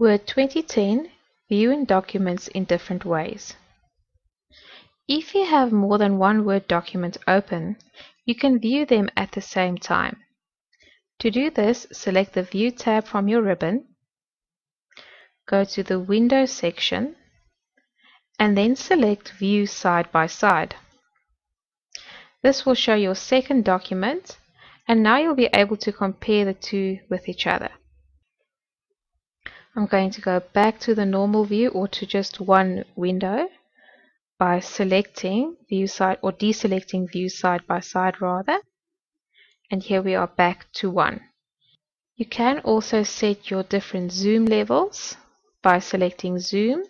Word 2010 Viewing documents in different ways. If you have more than one Word document open, you can view them at the same time. To do this, select the View tab from your ribbon, go to the Window section, and then select View Side by Side. This will show your second document, and now you'll be able to compare the two with each other. I'm going to go back to the normal view or to just one window by selecting view side or deselecting view side by side rather and here we are back to one. You can also set your different zoom levels by selecting zoom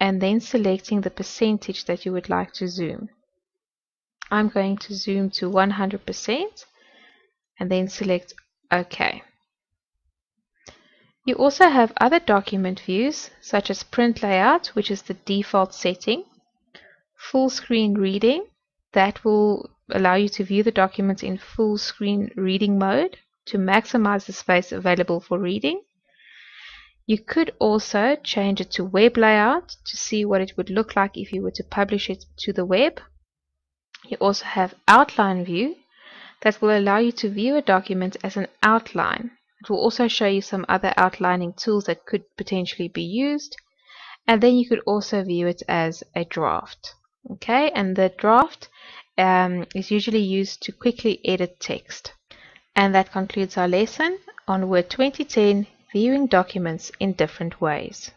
and then selecting the percentage that you would like to zoom. I'm going to zoom to 100% and then select OK. You also have other document views, such as print layout, which is the default setting, full screen reading, that will allow you to view the documents in full screen reading mode to maximize the space available for reading. You could also change it to web layout to see what it would look like if you were to publish it to the web. You also have outline view that will allow you to view a document as an outline it will also show you some other outlining tools that could potentially be used. And then you could also view it as a draft. Okay, and the draft um, is usually used to quickly edit text. And that concludes our lesson on Word 2010, viewing documents in different ways.